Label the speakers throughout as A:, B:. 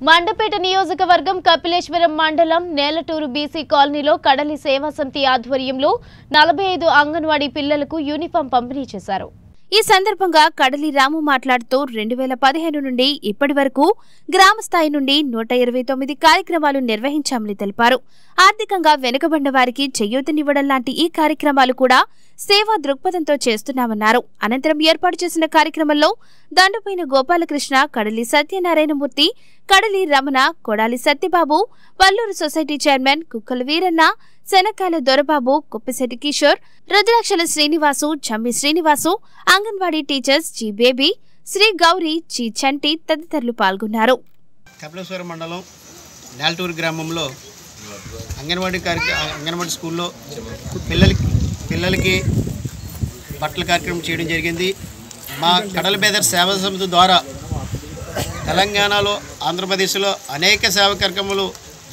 A: మండపేట నియోజకవర్గం కపిలేశ్వరం మండలం నేలటూరు బీసీ కాలనీలో కడలి సేవా సమితి ఆధ్వర్యంలో నలభై ఐదు అంగన్వాడీ పిల్లలకు యూనిఫామ్ పంపిణీ చేశారు. ఈ సందర్భంగా కడలి రాము మాట్లాడుతూ రెండు వేల పదిహేను నుండి ఇప్పటి వరకు గ్రామ స్థాయి నుండి నూట ఇరవై తొమ్మిది కార్యక్రమాలు నిర్వహించామని తెలిపారు. ఆర్థికంగా వెనుకబడిన వారికి చేయూతనివ్వడం లాంటి ఈ కార్యక్రమాలు కూడా సేవా దృక్పథంతో చేస్తున్నామన్నారు. అనంతరం ఏర్పాటు చేసిన కార్యక్రమంలో దండుపైన Gopalakrishna Kadali Satyanarayanamurthy Kadali Ramana Kodali Satyababu Valluru society chairman Kukkala Veeranna Shanakala Dorababu Kuppisetti Kishore Rudrakshala Srinivasu Chammi Srinivasu anganwadi teachers G Baby Sri Gowri G Chanti తదితరులు పాల్గొన్నారు.
B: కపిలేశ్వర మండలం నేల్టూరు గ్రామంలో అంగన్వాడీ కార్య అంగన్వాడీ స్కూల్లో పిల్లలకి పిల్లలకి బట్టల కార్యక్రమం చేయడం జరిగింది. మా కడల బేదర్ సేవా సమితి ద్వారా తెలంగాణలో ఆంధ్రప్రదేశ్లో అనేక సేవ కార్యక్రమాలు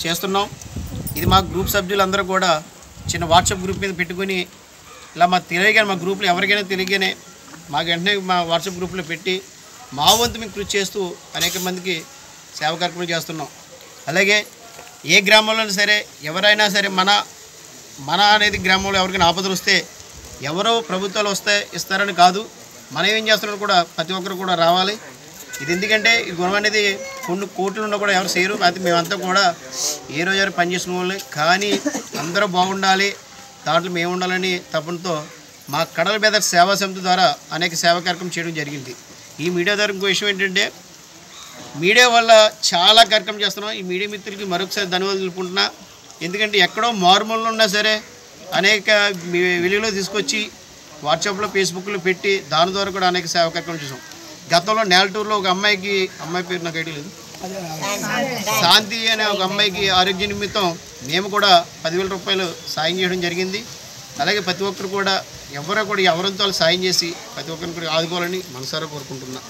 B: చేస్తున్నాం. ఇది మా గ్రూప్ సభ్యులందరూ కూడా చిన్న వాట్సాప్ గ్రూప్ మీద పెట్టుకుని ఇలా మా తెలియగానే మా గ్రూప్లో ఎవరికైనా తెలియగానే మాకు వెంటనే మా వాట్సాప్ గ్రూప్లో పెట్టి మా వంతు మేము కృషి చేస్తూ అనేక మందికి సేవ కార్యక్రమం చేస్తున్నాం. అలాగే ఏ గ్రామంలో సరే ఎవరైనా సరే మన మన అనేది గ్రామంలో ఎవరికైనా ఆపదలు వస్తే ఎవరో ప్రభుత్వాలు వస్తే ఇస్తారని కాదు మనం ఏం చేస్తున్నాం కూడా ప్రతి ఒక్కరు కూడా రావాలి. ఇది ఎందుకంటే ఈ గుణం అనేది కొన్ని కోట్లు ఉన్నా కూడా ఎవరు చేయరు. అది మేమంతా కూడా ఏ రోజు ఎవరు పనిచేసిన వాళ్ళు. కానీ అందరూ బాగుండాలి దాంట్లో మేము ఉండాలని తపనతో మా కడల మీద సేవా సమితి ద్వారా అనేక సేవా కార్యక్రమం చేయడం జరిగింది. ఈ మీడియా ద్వారా ఇంకో విషయం ఏంటంటే మీడియా వల్ల చాలా కార్యక్రమం చేస్తున్నాం. ఈ మీడియా మిత్రులకి మరొకసారి ధన్యవాదాలు తెలుపుకుంటున్నా. ఎందుకంటే ఎక్కడో మారుమూలలో ఉన్నా సరే అనేక మీ- వెలుగులో తీసుకొచ్చి వాట్సాప్లో ఫేస్బుక్లో పెట్టి దాని ద్వారా కూడా అనేక సేవా కార్యక్రమం చేసాం గతంలో నేలటూరులో ఒక అమ్మాయికి అమ్మాయి పేరు నాకు ఐడియా లేదు. శాంతి అనే ఒక అమ్మాయికి ఆరోగ్య నిమిత్తం మేము కూడా పదివేల రూపాయలు సాయం చేయడం జరిగింది. అలాగే ప్రతి ఒక్కరు కూడా ఎవరో కూడా ఎవరంతో వాళ్ళు సాయం చేసి ప్రతి ఒక్కరిని కూడా ఆదుకోవాలని మనసారా కోరుకుంటున్నా.